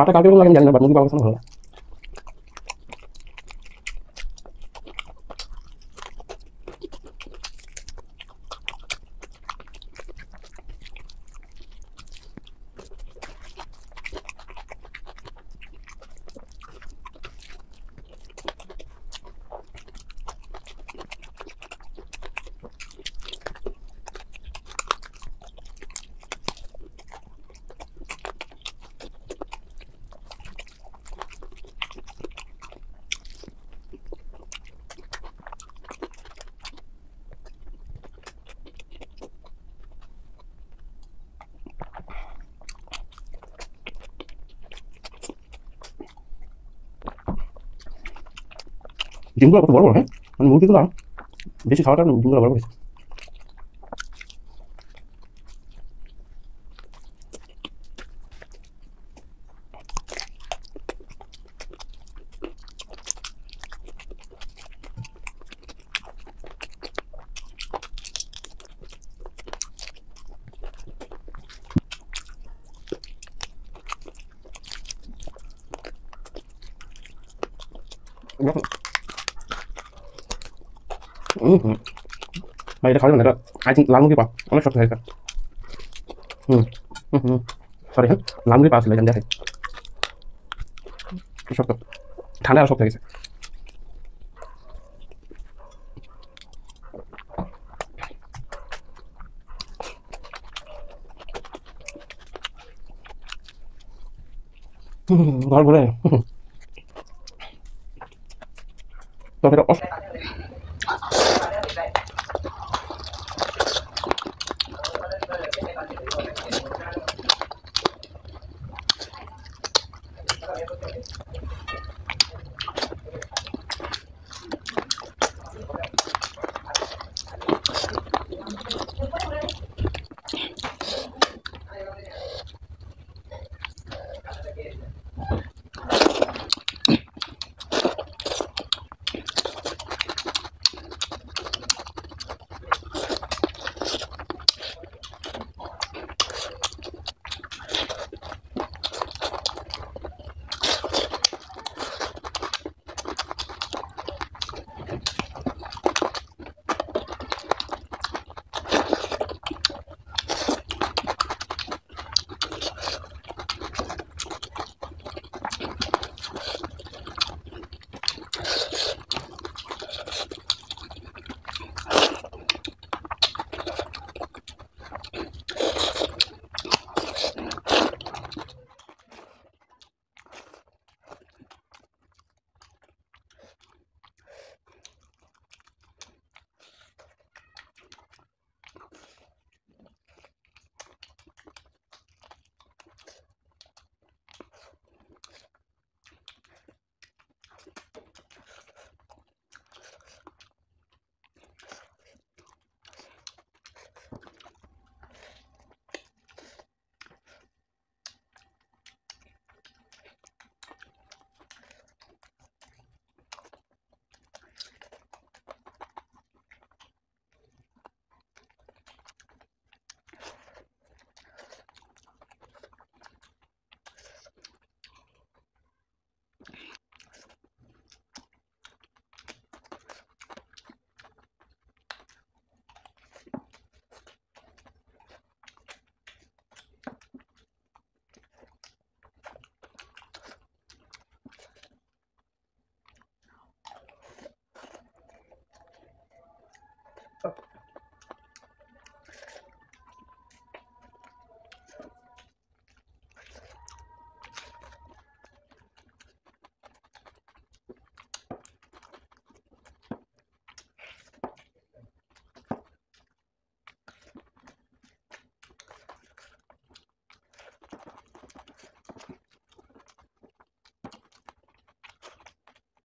Kata kalian lagi jangan dapat mungkin bawa sama sana. 민구라고 뭐라고 해? 아니 모르겠구나. 몇시 잘하라는 민구라고 뭐라고 했어. I think পা অনেক শক্ত হয় এটা হুম হুম সরি হ্যাঁ পা ছিল এখানে দেখে কি শক্ত ঠান্ডা আর শক্ত হয়ে গেছে ঘর ঘুরে